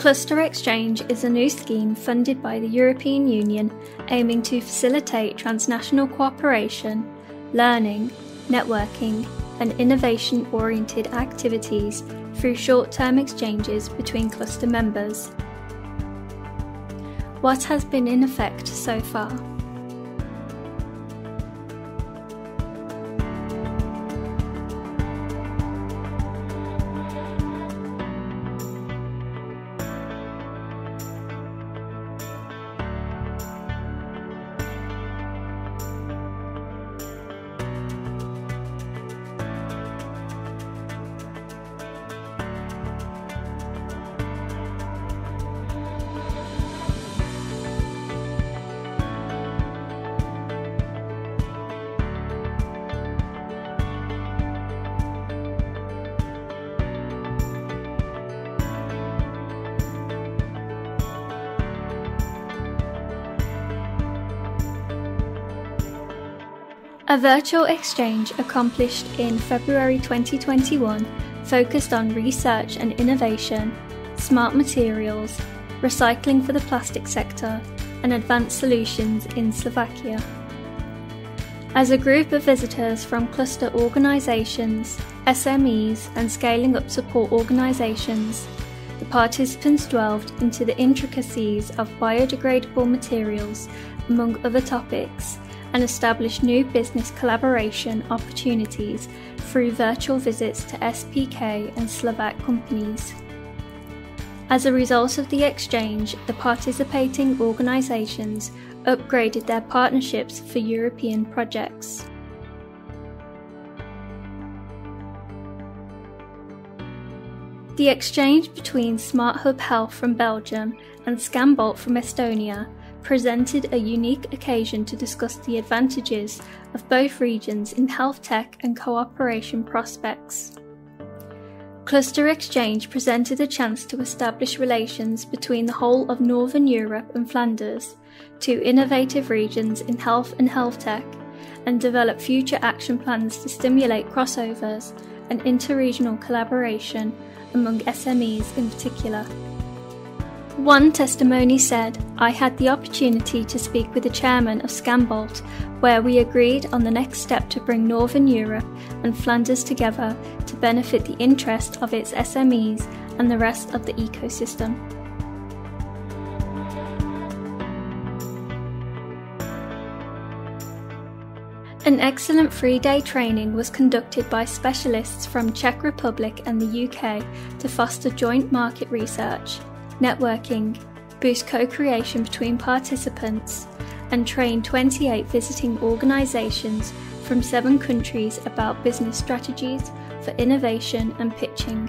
ClusterXchange is a new scheme funded by the European Union aiming to facilitate transnational cooperation, learning, networking, and innovation oriented activities through short term exchanges between cluster members. What has been in effect so far? A virtual exchange accomplished in February 2021 focused on research and innovation, smart materials, recycling for the plastic sector, and advanced solutions in Slovakia. As a group of visitors from cluster organisations, SMEs, and scaling up support organisations, the participants delved into the intricacies of biodegradable materials, among other topics and establish new business collaboration opportunities through virtual visits to SPK and Slovak companies. As a result of the exchange, the participating organisations upgraded their partnerships for European projects. The exchange between Smart Hub Health from Belgium and ScanBalt from Estonia presented a unique occasion to discuss the advantages of both regions in health tech and cooperation prospects. ClusterXchange presented a chance to establish relations between the whole of Northern Europe and Flanders, two innovative regions in health and health tech, and develop future action plans to stimulate crossovers and interregional collaboration among SMEs in particular. One testimony said, I had the opportunity to speak with the chairman of ScanBalt, where we agreed on the next step to bring Northern Europe and Flanders together to benefit the interest of its SMEs and the rest of the ecosystem. An excellent three day training was conducted by specialists from Czech Republic and the UK to foster joint market research networking, boost co creation between participants, and train 28 visiting organisations from seven countries about business strategies for innovation and pitching.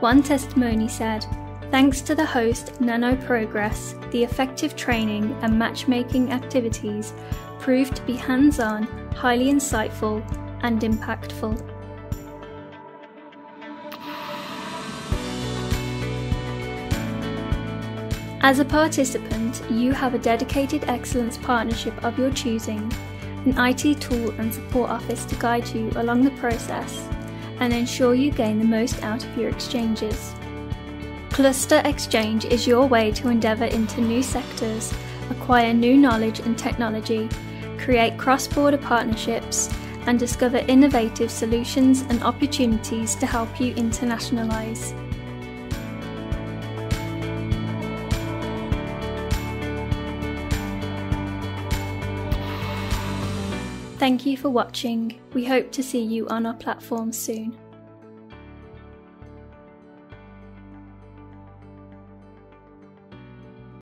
One testimony said, Thanks to the host Nanoprogress, the effective training and matchmaking activities proved to be hands on, highly insightful, and impactful. As a participant, you have a dedicated excellence partnership of your choosing, an IT tool and support office to guide you along the process and ensure you gain the most out of your exchanges. ClusterXchange is your way to endeavour into new sectors, acquire new knowledge and technology, create cross border partnerships, and discover innovative solutions and opportunities to help you internationalise. Thank you for watching. We hope to see you on our platform soon.